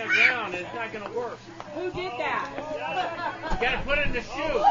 in the ground. It's not going to work. Who did that? You got to put it in the shoe.